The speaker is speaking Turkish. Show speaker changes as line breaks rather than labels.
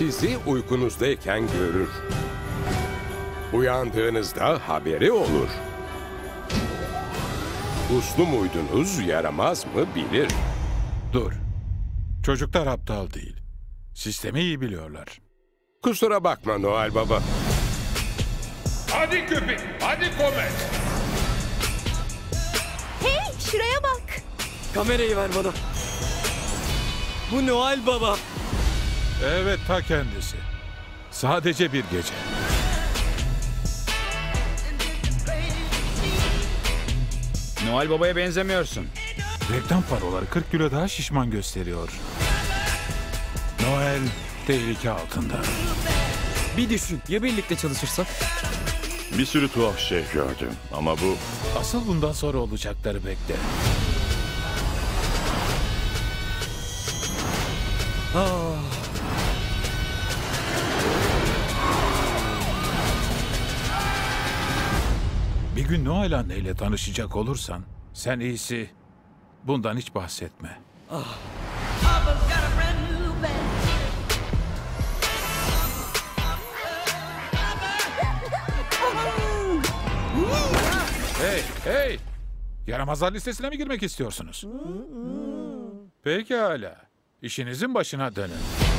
sizi uykunuzdayken görür. Uyandığınızda haberi olur. Uslu muydunuz, yaramaz mı bilir.
Dur. Çocuklar aptal değil. Sistemi iyi biliyorlar.
Kusura bakma Noel Baba.
Hadi köpek, hadi Komet.
Hey şuraya bak.
Kamerayı ver bana. Bu Noel Baba.
Evet ta kendisi. Sadece bir gece.
Noel Baba'ya benzemiyorsun.
Reklam paroları 40 kilo daha şişman gösteriyor. Noel tehlike altında.
Bir düşün. Ya birlikte çalışırsak?
Bir sürü tuhaf şey gördüm ama bu
Asıl bundan sonra olacakları bekle.
Ah.
Bir gün Noel anneyle tanışacak olursan sen iyisi bundan hiç bahsetme. Hey, hey! Yaramazlar listesine mi girmek istiyorsunuz? Pekala. İşinizin başına dönün.